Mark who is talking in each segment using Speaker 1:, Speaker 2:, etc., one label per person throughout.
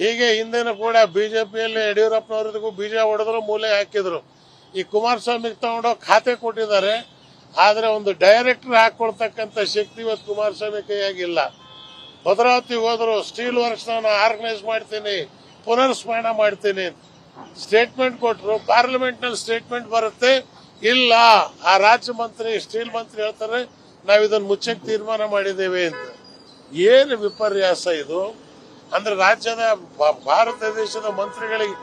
Speaker 1: ಹೀಗೆ ಹಿಂದಿನ ಕೂಡ ಬಿಜೆಪಿಯಲ್ಲಿ ಯಡಿಯೂರಪ್ಪನವರಿಗೂ ಬೀಜ ಹೊಡೆದ್ರು, ಮೂಲೆ ಹಾಕಿದ್ರು. ಈ ಕುಮಾರಸ್ವಾಮಿಗೆ ತಗೊಂಡೋಗಿ ಖಾತೆ ಕೊಟ್ಟಿದ್ದಾರೆ, ಆದರೆ ಒಂದು ಡೈರೆಕ್ಟರ್ ಹಾಕೊಳ್ತಕ್ಕಂಥ ಶಕ್ತಿ ಇವತ್ತು ಕುಮಾರಸ್ವಾಮಿ ಕೈಯಾಗಿಲ್ಲ. ಭದ್ರಾವತಿ ಹೋದ್ರು, ಸ್ಟೀಲ್ ವರ್ಕ್ಸ್ ನಾನು ಆರ್ಗನೈಸ್ ಮಾಡ್ತೀನಿ, ಪುನರ್ಸ್ಮರಣ ಮಾಡ್ತೀನಿ. ಸ್ಟೇಟ್ಮೆಂಟ್ ಕೊಟ್ರು ಪಾರ್ಲಿಮೆಂಟ್ನಲ್ಲಿ ಸ್ಟೇಟ್ಮೆಂಟ್ ಬರುತ್ತೆ. ಇಲ್ಲ, ಆ ರಾಜ್ಯ ಮಂತ್ರಿ, ಸ್ಟೀಲ್ ಮಂತ್ರಿ ಹೇಳ್ತಾರೆ ನಾವು ಇದನ್ನ ಮುಚ್ಚಕ್ಕೆ ತೀರ್ಮಾನ ಮಾಡಿದ್ದೇವೆ ಅಂತ. ಏನು ವಿಪರ್ಯಾಸ ಇದು? ಅಂದ್ರೆ ರಾಜ್ಯದ ಭಾರತ ದೇಶದ ಮಂತ್ರಿಗಳಿಗೆ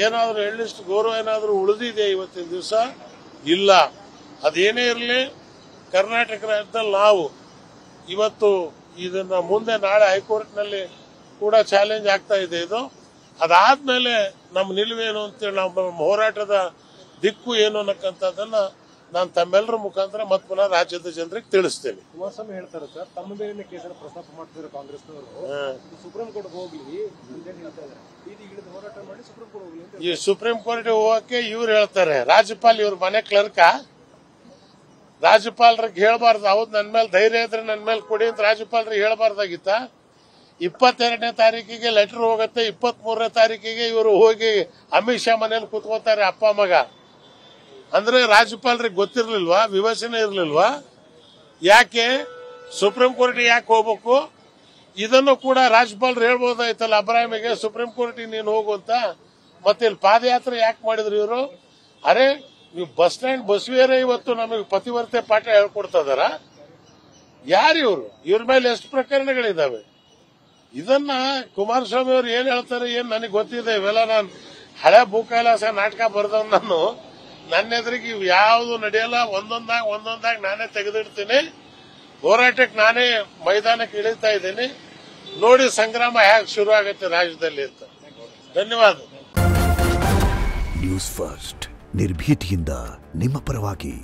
Speaker 1: ಏನಾದರೂ ಎಳ್ಳಿಷ್ಟು ಗೌರವ ಏನಾದರೂ ಉಳಿದಿದೆ ಇವತ್ತಿನ ದಿವಸ? ಇಲ್ಲ. ಅದೇನೇ ಇರಲಿ, ಕರ್ನಾಟಕ ರಾಜ್ಯದಲ್ಲಿ ನಾವು ಇವತ್ತು ಇದನ್ನ ಮುಂದೆ ನಾಳೆ ಹೈಕೋರ್ಟ್ನಲ್ಲಿ ಕೂಡ ಚಾಲೆಂಜ್ ಆಗ್ತಾ ಇದೆ ಇದು. ಅದಾದ್ಮೇಲೆ ನಮ್ಮ ನಿಲುವೇನು ಅಂತೇಳಿ ನಮ್ಮ ಹೋರಾಟದ ದಿಕ್ಕು ಏನು ಅನ್ನಕ್ಕಂಥದ್ದನ್ನ ನಾನು ತಮ್ಮೆಲ್ಲರ ಮುಖಾಂತರ ಮತ್ತೆ ಪುನಃ ರಾಜ್ಯದ ಜನರಿಗೆ ತಿಳಿಸ್ತೇನೆ.
Speaker 2: ಕುಮಾರಸ್ವಾಮಿ ಹೇಳ್ತಾರೆ ಸರ್ ತಮ್ಮ ಮೇಲಿನ ಕೇಸನ್ನು ಪ್ರಸ್ತಾಪ ಮಾಡ್ತಿದ್ದಾರೆ ಕಾಂಗ್ರೆಸ್ನವರು. ಸುಪ್ರೀಂ ಕೋರ್ಟ್ ಹೋಗ್ಲಿ ಹೋರಾಟ ಮಾಡಿ ಸುಪ್ರೀಂ ಕೋರ್ಟ್ ಹೋಗ್ಲಿ
Speaker 1: ಈ ಸುಪ್ರೀಂ ಕೋರ್ಟ್ ಹೋಗಕ್ಕೆ ಇವ್ರು ಹೇಳ್ತಾರೆ ರಾಜ್ಯಪಾಲ್ ಇವ್ರ ಮನೆ ಕ್ಲರ್ಕ. ರಾಜ್ಯಪಾಲರಿಗೆ ಹೇಳ್ಬಾರ್ದು ಹೌದು ನನ್ನ ಮೇಲೆ ಧೈರ್ಯ ಇದ್ರೆ ನನ್ನ ಮೇಲೆ ಕೊಡಿ ಅಂತ ರಾಜ್ಯಪಾಲರಿಗೆ ಹೇಳ್ಬಾರ್ದಾಗಿತ್ತ? ಇಪ್ಪತ್ತೆರಡನೇ ತಾರೀಕಿಗೆ ಲೆಟರ್ ಹೋಗುತ್ತೆ ಇಪ್ಪತ್ತ್ ಮೂರನೇ ತಾರೀಕಿಗೆ ಇವರು ಹೋಗಿ ಅಮಿತ್ ಶಾ ಮನೇಲಿ ಕೂತ್ಕೋತಾರೆ ಅಪ್ಪ ಮಗ. ಅಂದ್ರೆ ರಾಜ್ಯಪಾಲರಿಗೆ ಗೊತ್ತಿರ್ಲಿಲ್ವಾ? ವಿವಚನೆ ಇರಲಿಲ್ವಾ? ಯಾಕೆ? ಸುಪ್ರೀಂ ಕೋರ್ಟ್ ಯಾಕೆ ಹೋಗ್ಬೇಕು? ಇದನ್ನು ಕೂಡ ರಾಜ್ಯಪಾಲರು ಹೇಳ್ಬೋದಾಯ್ತಲ್ಲ, ಅಬ್ರಾಹಿಮಿಗೆ ಸುಪ್ರೀಂ ಕೋರ್ಟ್ ನೀನು ಹೋಗು ಅಂತ. ಮತ್ತೆ ಇಲ್ಲಿ ಪಾದಯಾತ್ರೆ ಯಾಕೆ ಮಾಡಿದ್ರು ಇವರು? ಅರೆ, ನೀವು ಬಸ್ ಸ್ಟ್ಯಾಂಡ್ ಬಸವೇರೇ ಇವತ್ತು ನಮಗೆ ಪತಿವರ್ತೆ ಪಾಠ ಹೇಳ್ಕೊಡ್ತಾ ಇದಾರ? ಯಾರು ಇವರು? ಇವ್ರ ಮೇಲೆ ಎಷ್ಟು ಪ್ರಕರಣಗಳಿದಾವೆ? ಇದನ್ನ ಕುಮಾರಸ್ವಾಮಿ ಅವರು ಏನ್ ಹೇಳ್ತಾರೆ, ಏನ್ ನನಗೆ ಗೊತ್ತಿದೆ? ಇವೆಲ್ಲ ನಾನು ಹಳೆ ಭೂಕೈಲಾಸ ನಾಟಕ ಬರ್ದವ್ ನಾನು. ನನ್ನ ಎದುರಿಗೆ ಇವು ಯಾವುದು ನಡೆಯಲ್ಲ, ಒಂದೊಂದಾಗ, ಒಂದೊಂದಾಗಿ ನಾನೇ ತೆಗೆದಿಡ್ತೀನಿ. ಹೋರಾಟಕ್ಕೆ ನಾನೇ ಮೈದಾನಕ್ಕೆ ಇಳಿತಾ ಇದ್ದೀನಿ. ನೋಡಿ ಸಂಗ್ರಾಮ ಹೇಗೆ ಶುರು ಆಗುತ್ತೆ ರಾಜ್ಯದಲ್ಲಿ ಅಂತ. ಧನ್ಯವಾದ.
Speaker 3: ನ್ಯೂಸ್ ಫಸ್ಟ್, ನಿರ್ಭೀತಿಯಿಂದ ನಿಮ್ಮ ಪರವಾಗಿ.